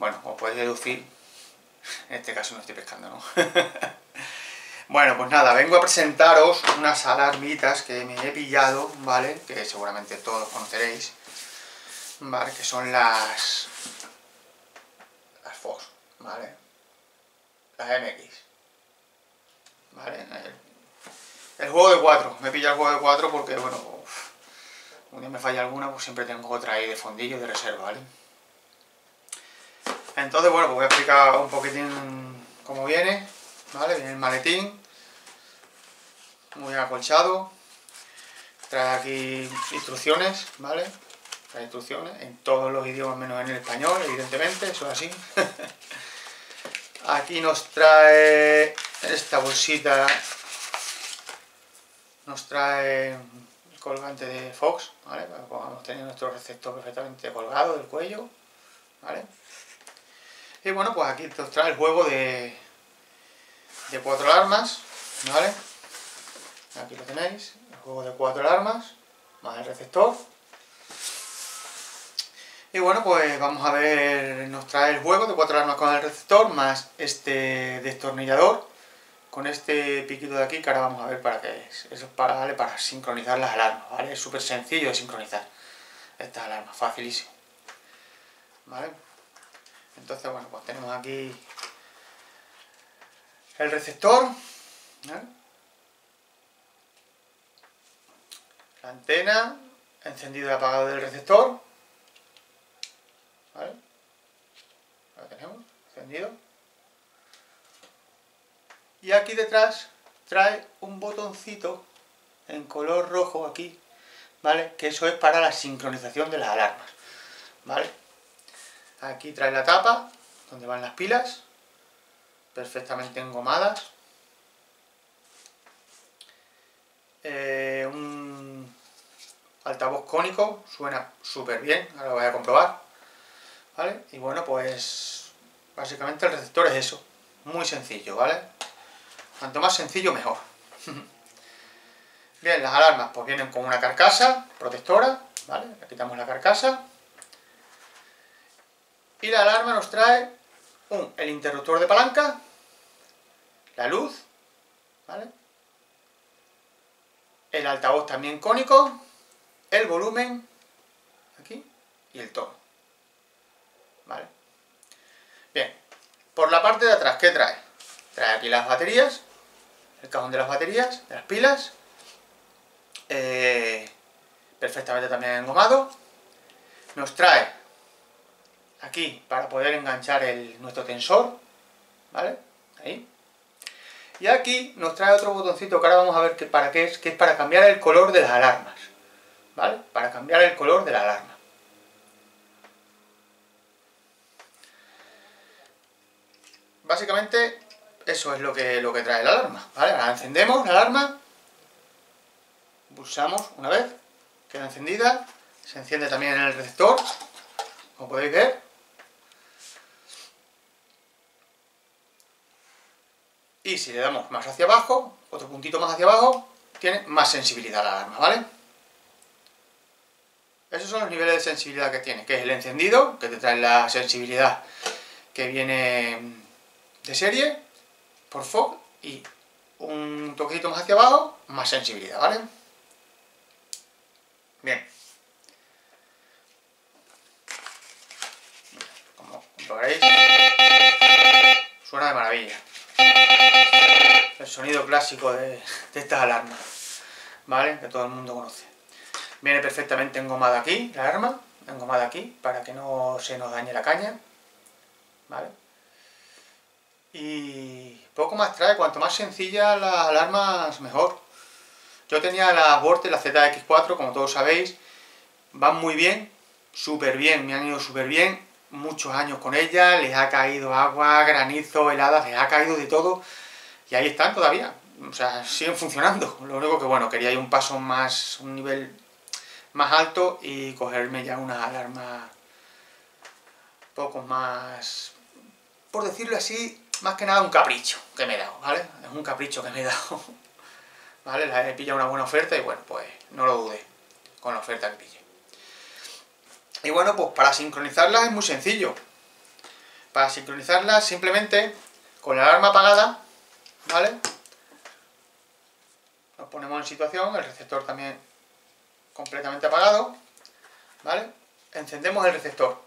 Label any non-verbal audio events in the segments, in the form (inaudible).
Bueno, como podéis deducir, en este caso no estoy pescando, ¿no? (laughs) bueno, pues nada, vengo a presentaros unas alarmitas que me he pillado, ¿vale? Que seguramente todos conoceréis, ¿vale? Que son las... las Fox, ¿vale? Las MX, ¿vale? El, juego de 4, me pilla el juego de 4 porque, bueno, un día me falla alguna, pues siempre tengo otra ahí de fondillo de reserva, ¿vale? Entonces, bueno, pues voy a explicar un poquitín cómo viene, ¿vale? Viene el maletín, muy acolchado, trae aquí instrucciones, ¿vale? Trae instrucciones en todos los idiomas menos en el español, evidentemente, eso es así. (laughs) aquí nos trae esta bolsita, nos trae colgante de Fox, ¿vale? Podamos tener nuestro receptor perfectamente colgado del cuello, ¿vale? Y bueno, pues aquí os trae el juego de, de cuatro alarmas, ¿vale? Aquí lo tenéis, el juego de cuatro alarmas, más el receptor. Y bueno, pues vamos a ver, nos trae el juego de cuatro alarmas con el receptor, más este destornillador, con este piquito de aquí que ahora vamos a ver para qué es. Eso es para, para sincronizar las alarmas, ¿vale? Es súper sencillo de sincronizar estas alarmas, facilísimo. ¿Vale? Entonces, bueno, pues tenemos aquí el receptor, la antena, encendido y apagado del receptor, ¿vale? Lo tenemos, encendido y aquí detrás trae un botoncito en color rojo aquí, ¿vale? Que eso es para la sincronización de las alarmas, ¿vale? Aquí trae la tapa, donde van las pilas, perfectamente engomadas. Eh, un altavoz cónico, suena súper bien, ahora lo voy a comprobar. Y bueno, pues básicamente el receptor es eso, muy sencillo, ¿vale? Cuanto más sencillo, mejor. (laughs) Bien, las alarmas pues vienen con una carcasa protectora, ¿vale? Le quitamos la carcasa. Y la alarma nos trae el interruptor de palanca, la luz. El altavoz también cónico, el volumen, aquí, y el tono. Bien, por la parte de atrás, ¿qué trae? Trae aquí las baterías, el cajón de las baterías, de las pilas, eh, perfectamente también engomado, nos trae aquí para poder enganchar el, nuestro tensor, ¿vale? Ahí. Y aquí nos trae otro botoncito que ahora vamos a ver que para qué es, que es para cambiar el color de las alarmas, ¿vale? Para cambiar el color de la alarma. Básicamente eso es lo que, lo que trae la alarma, ¿vale? La encendemos, la alarma, pulsamos una vez, queda encendida, se enciende también en el receptor, como podéis ver. Y si le damos más hacia abajo, otro puntito más hacia abajo, tiene más sensibilidad la alarma, ¿vale? Esos son los niveles de sensibilidad que tiene, que es el encendido, que te trae la sensibilidad que viene de serie, por FOG y un toquecito más hacia abajo, más sensibilidad, ¿vale? Bien. Como veréis, suena de maravilla. El sonido clásico de, estas alarmas, ¿vale? Que todo el mundo conoce. Viene perfectamente engomada aquí, la alarma, engomada aquí, para que no se nos dañe la caña, ¿vale? Y poco más trae, cuanto más sencilla las alarmas mejor. Yo tenía la Vorte, la ZX4, como todos sabéis, van muy bien, súper bien, me han ido súper bien, muchos años con ella, les ha caído agua, granizo, heladas, les ha caído de todo, y ahí están todavía, o sea, siguen funcionando. Lo único que, bueno, quería ir un paso más, un nivel más alto y cogerme ya una alarma poco más, por decirlo así, más que nada un capricho que me he dado, ¿vale? Es un capricho que me he dado, (laughs) ¿vale? La he pillado una buena oferta y bueno, pues no lo dudé con la oferta que pillé. Y bueno, pues para sincronizarlas es muy sencillo. Para sincronizarlas simplemente con la alarma apagada, ¿vale? Nos ponemos en situación, el receptor también completamente apagado, ¿vale? Encendemos el receptor,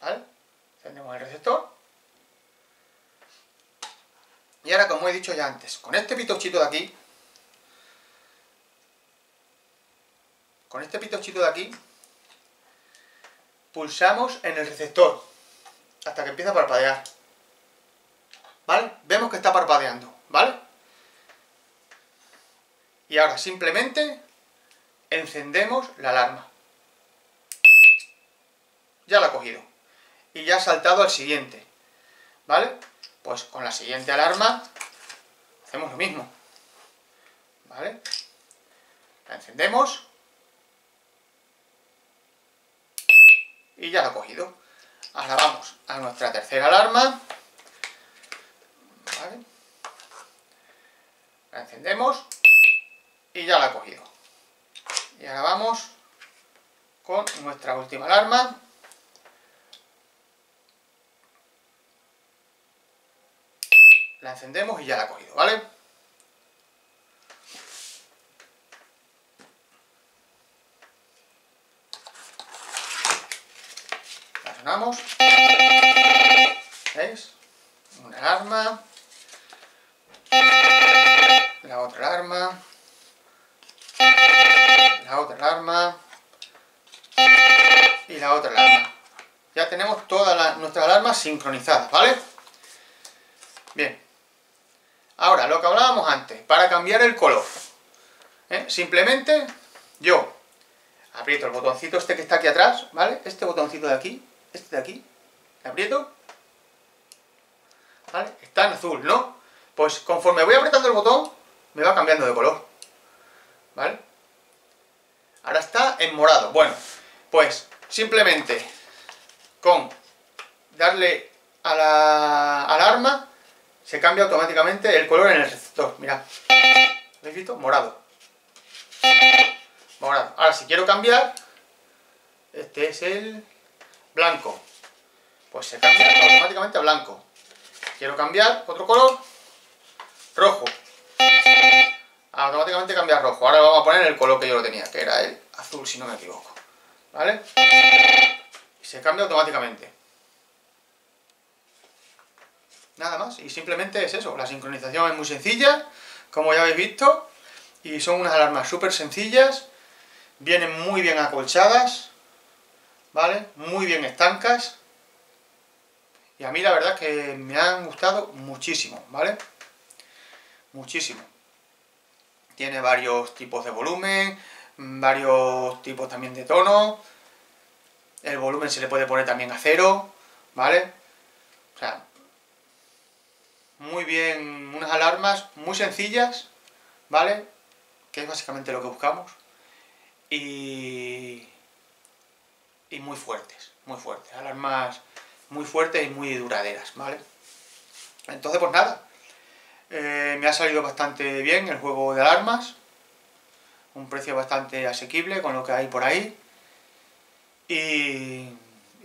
¿vale? Encendemos el receptor. Y ahora, como he dicho ya antes, con este pitochito de aquí, con este pitochito de aquí, pulsamos en el receptor hasta que empieza a parpadear. ¿Vale? Vemos que está parpadeando, ¿vale? Y ahora simplemente encendemos la alarma. Ya la ha cogido. Y ya ha saltado al siguiente. ¿Vale? Pues con la siguiente alarma hacemos lo mismo. ¿Vale? La encendemos. Y ya la ha cogido. Ahora vamos a nuestra tercera alarma. ¿Vale? La encendemos y ya la ha cogido. Y ahora vamos con nuestra última alarma. La encendemos y ya la ha cogido, ¿vale? La sonamos. Alarma y la otra alarma. Ya tenemos todas nuestras alarmas sincronizadas, ¿vale? Bien. Ahora, lo que hablábamos antes, para cambiar el color. ¿eh? Simplemente yo aprieto el botoncito este que está aquí atrás, ¿vale? Este botoncito de aquí, este de aquí, aprieto. Está en azul, ¿no? Pues conforme voy apretando el botón, me va cambiando de color, ¿vale? Ahora está en morado. Bueno, pues simplemente con darle a la alarma se cambia automáticamente el color en el receptor. Mirad. ¿Habéis visto? Morado. Morado. Ahora si quiero cambiar, este es el blanco. Pues se cambia automáticamente a blanco. Quiero cambiar otro color, rojo automáticamente cambia a rojo. Ahora vamos a poner el color que yo lo tenía, que era el azul, si no me equivoco. ¿Vale? Y se cambia automáticamente. Nada más. Y simplemente es eso. La sincronización es muy sencilla, como ya habéis visto. Y son unas alarmas súper sencillas. Vienen muy bien acolchadas. ¿Vale? Muy bien estancas. Y a mí la verdad que me han gustado muchísimo, ¿vale? Muchísimo. Tiene varios tipos de volumen, varios tipos también de tono. El volumen se le puede poner también a cero, ¿vale? O sea, muy bien, unas alarmas muy sencillas, ¿vale? Que es básicamente lo que buscamos. Y, y muy fuertes, muy fuertes. Alarmas muy fuertes y muy duraderas, ¿vale? Entonces, pues nada, ha salido bastante bien el juego de alarmas. Un precio bastante asequible con lo que hay por ahí. Y,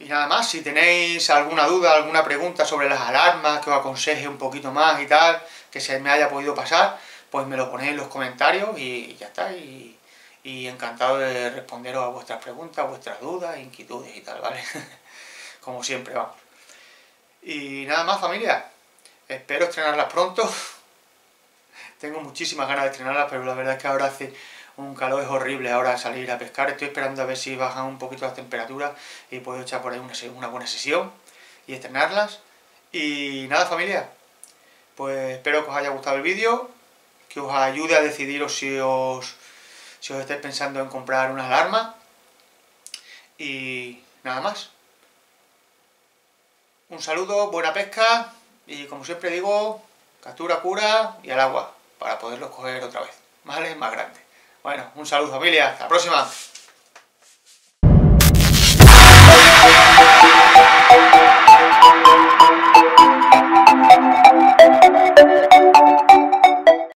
nada más, si tenéis alguna duda, alguna pregunta sobre las alarmas, que os aconseje un poquito más y tal, que se me haya podido pasar, pues me lo ponéis en los comentarios y ya está. Y, y encantado de responderos a vuestras preguntas, vuestras dudas, inquietudes y tal, ¿vale? (laughs) Como siempre, vamos. Y nada más, familia. Espero estrenarlas pronto. (laughs) Tengo muchísimas ganas de estrenarlas, pero la verdad es que ahora hace un calor es horrible ahora salir a pescar. Estoy esperando a ver si bajan un poquito las temperaturas y puedo echar por ahí una, una buena sesión y estrenarlas. Y nada familia, pues espero que os haya gustado el vídeo, que os ayude a decidiros si os, si os estáis pensando en comprar unas alarmas. Y nada más. Un saludo, buena pesca y como siempre digo, captura, cura y al agua para poderlos coger otra vez, ¿vale? Más grande. Bueno, un saludo familia, hasta la próxima.